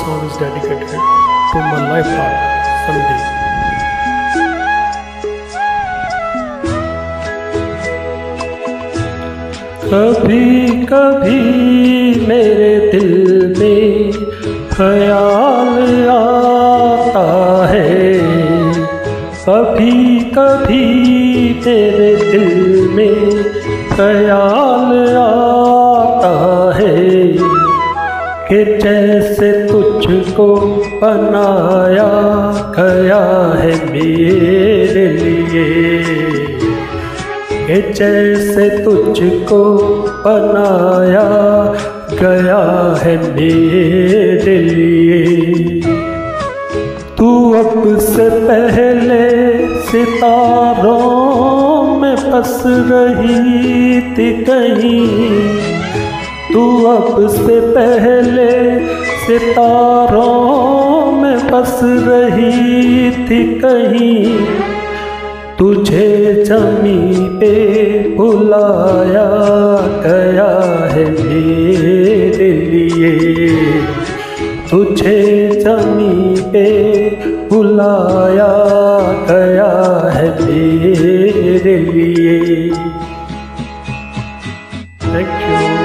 song is dedicated to my life partner, Sandeep. कभी कभी मेरे दिल में ख्याल आता है कभी कभी तेरे दिल में ख्याल कि जैसे तुझको बनाया गया है मेरे लिए। कि जैसे तुझको बनाया गया है मेरे लिए। तू अब से पहले सितारों में बस रही थी कहीं। तू अब से पहले सितारों में बस रही थी कहीं। तुझे जमी पे बुलाया गया है मेरे लिए। तुझे जमी पे बुलाया गया है मेरे लिए। Thank you